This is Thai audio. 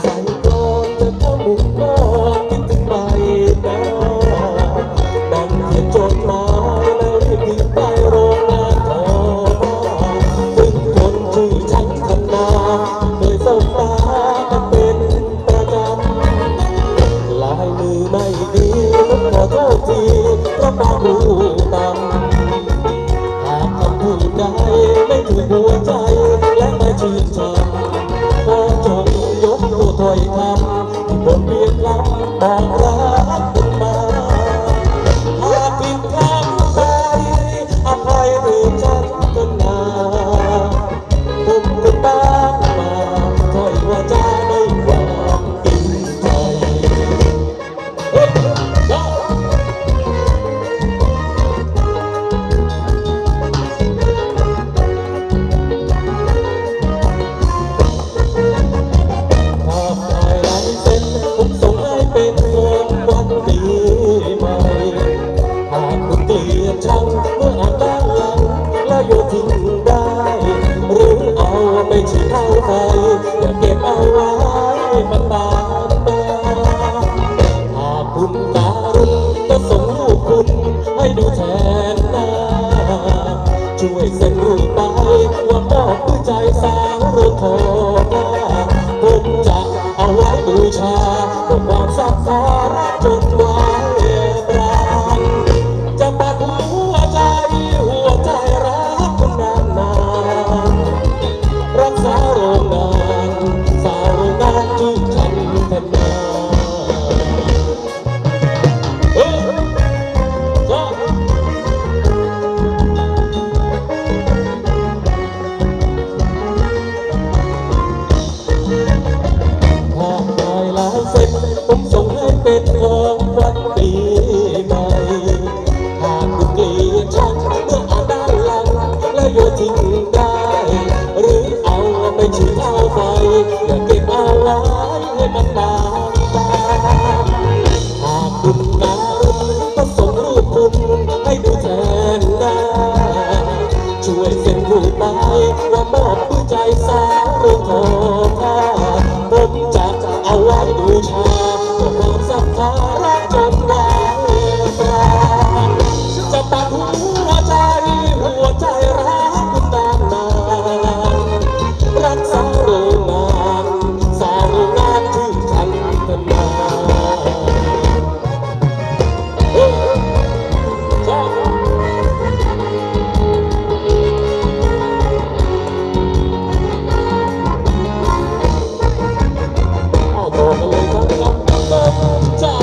ใส่ก่อนจะเข้ามุมนอนคิดถึงใบหน้านั่งเขียนจดหมายแล้วรีบวิ่งไปโรงงานทอถึงคนที่ฉันทำนาเคยสบตากันเป็นประจำลายมือไม่ดีต้องขอโทษทีเพราะความรู้ำ มันบานตาหากคุณการุณก็ส่งลูกคุณให้ดูแทน เส้นผมส่งให้เป็นของขวัญปีใหม่หากคุณเกลียดฉันเมื่ออ่านด้านหลังและโยนทิ้งได้ หรือเอาไปชี้เท้าไฟอย่าเก็บเอาไว้ให้มันบางตาหากคุณนั้นก็ส่งรูปคุณให้ดูแทนหน้ช่วยเซ็นรูปไปว่ามอบด้วใจสาวเรื่องขอผ้า ผมจะเอาไว้บูชาความศรัทธารักจนวันปราจะตัดหัว เ